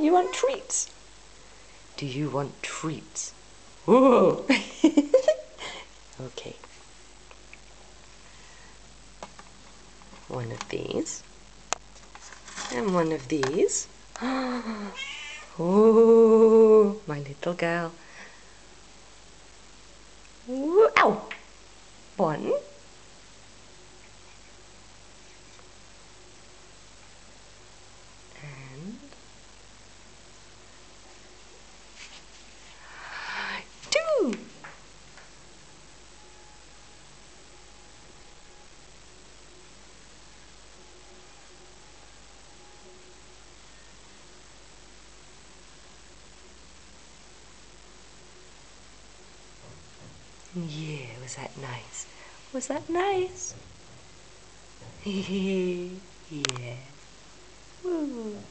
You want treats? Do you want treats? Whoa! okay. One of these. And one of these. Oh, my little girl. Ow! One. And two. Yeah, was that nice? Was that nice? yeah. Woo.